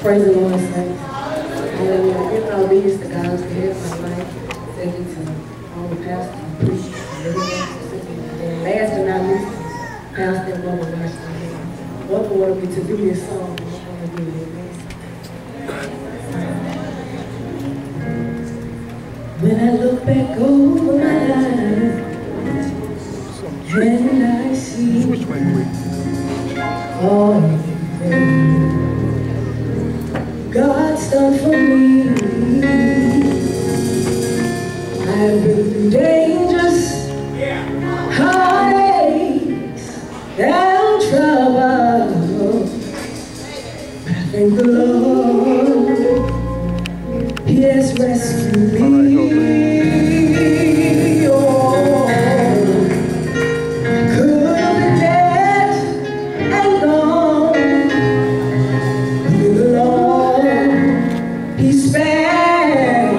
Praise the Lord, saints. Hallelujah. In my obedience to God's head of my life, second to all the pastors and priests and everyone. And last but not least, Pastor and Mama Marshall. Mother wanted me to do this song. To do it. When I look back over my life, and I see all The Lord, He has rescued me. Oh, could have dead and gone. The Lord, He spared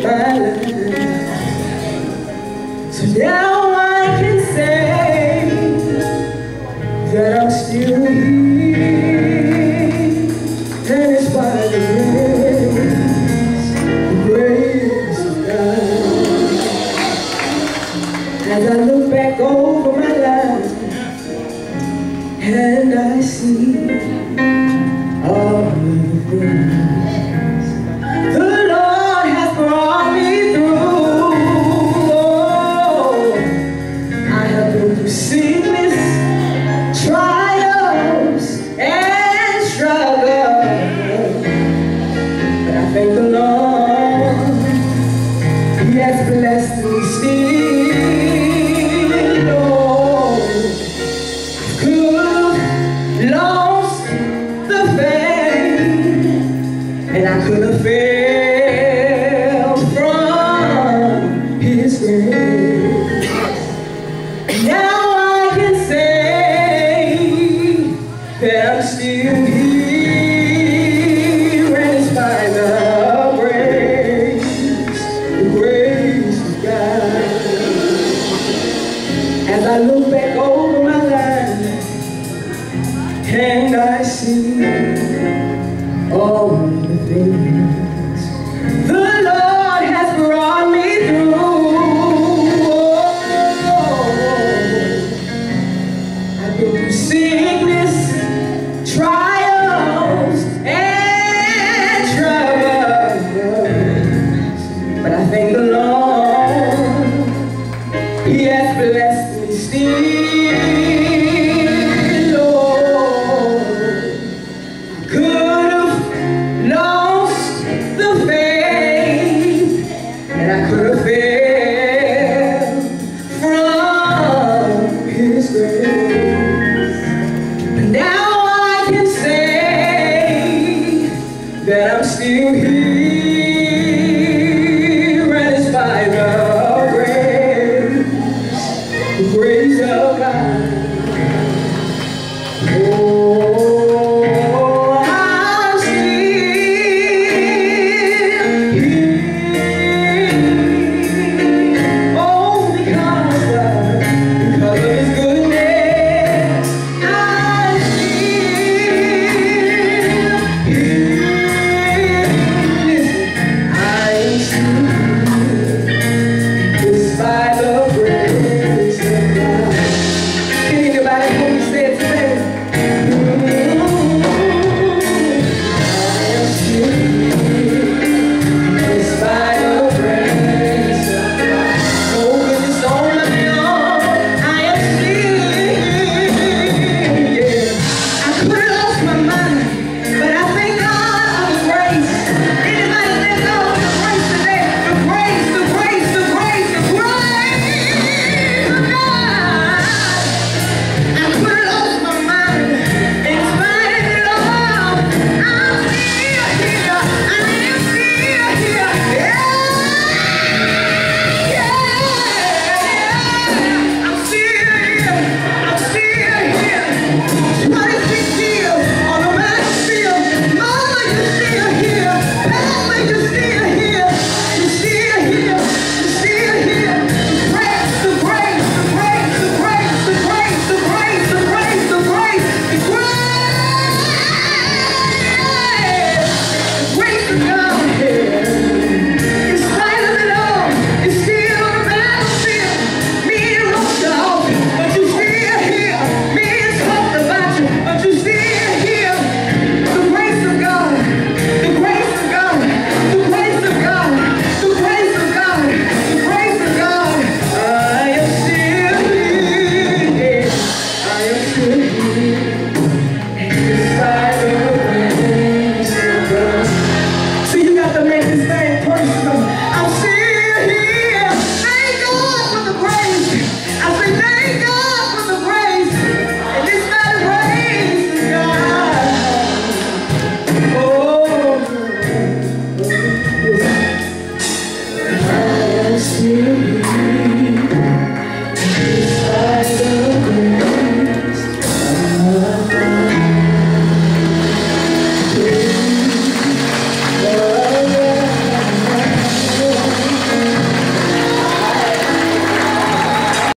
my life. So now I can say that I'm still here, back over my life, and I see has blessed me still. that I'm still here.